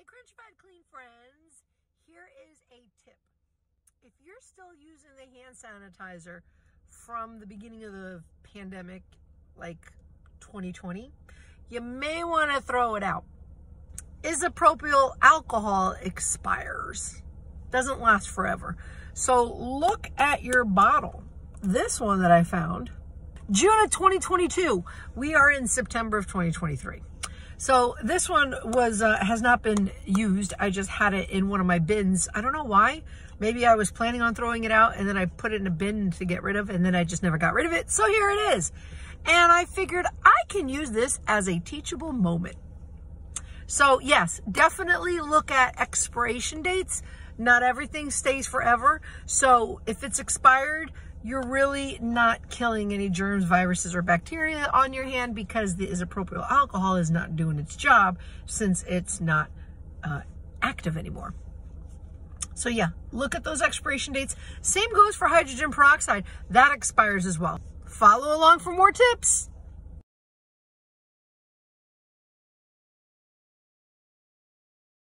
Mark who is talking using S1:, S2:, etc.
S1: Hey, Crunch Clean friends, here is a tip. If you're still using the hand sanitizer from the beginning of the pandemic, like 2020, you may want to throw it out. Isopropyl alcohol expires. Doesn't last forever. So look at your bottle. This one that I found, June of 2022. We are in September of 2023. So this one was uh, has not been used. I just had it in one of my bins. I don't know why. Maybe I was planning on throwing it out and then I put it in a bin to get rid of and then I just never got rid of it. So here it is. And I figured I can use this as a teachable moment. So yes, definitely look at expiration dates. Not everything stays forever. So if it's expired, you're really not killing any germs, viruses, or bacteria on your hand because the isopropyl alcohol is not doing its job since it's not uh, active anymore. So yeah, look at those expiration dates. Same goes for hydrogen peroxide. That expires as well. Follow along for more tips.